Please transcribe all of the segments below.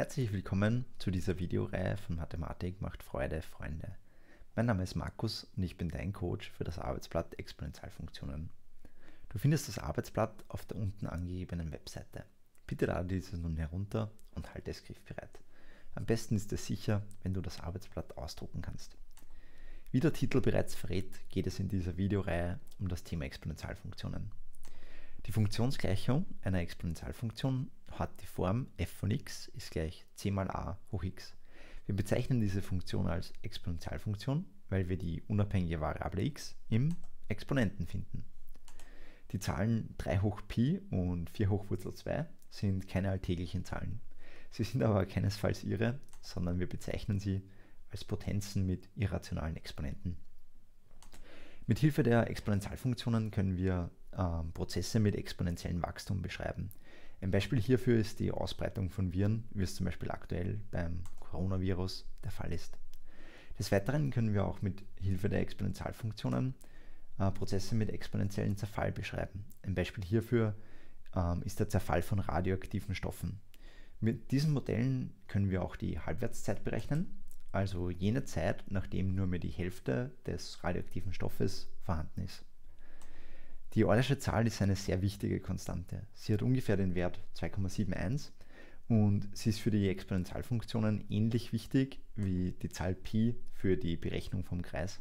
Herzlich willkommen zu dieser Videoreihe von Mathematik macht Freude, Freunde. Mein Name ist Markus und ich bin dein Coach für das Arbeitsblatt Exponentialfunktionen. Du findest das Arbeitsblatt auf der unten angegebenen Webseite. Bitte lade dieses nun herunter und halte es griffbereit. Am besten ist es sicher, wenn du das Arbeitsblatt ausdrucken kannst. Wie der Titel bereits verrät, geht es in dieser Videoreihe um das Thema Exponentialfunktionen. Die Funktionsgleichung einer Exponentialfunktion hat die Form f von x ist gleich c mal a hoch x. Wir bezeichnen diese Funktion als Exponentialfunktion, weil wir die unabhängige Variable x im Exponenten finden. Die Zahlen 3 hoch Pi und 4 hoch Wurzel 2 sind keine alltäglichen Zahlen. Sie sind aber keinesfalls irre, sondern wir bezeichnen sie als Potenzen mit irrationalen Exponenten. Mit Hilfe der Exponentialfunktionen können wir ähm, Prozesse mit exponentiellem Wachstum beschreiben. Ein Beispiel hierfür ist die Ausbreitung von Viren, wie es zum Beispiel aktuell beim Coronavirus der Fall ist. Des Weiteren können wir auch mit Hilfe der Exponentialfunktionen äh, Prozesse mit exponentiellem Zerfall beschreiben. Ein Beispiel hierfür ähm, ist der Zerfall von radioaktiven Stoffen. Mit diesen Modellen können wir auch die Halbwertszeit berechnen also jene Zeit, nachdem nur mehr die Hälfte des radioaktiven Stoffes vorhanden ist. Die Eulersche Zahl ist eine sehr wichtige Konstante. Sie hat ungefähr den Wert 2,71 und sie ist für die Exponentialfunktionen ähnlich wichtig wie die Zahl Pi für die Berechnung vom Kreis.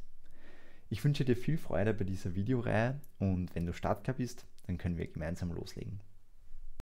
Ich wünsche dir viel Freude bei dieser Videoreihe und wenn du startklar bist, dann können wir gemeinsam loslegen.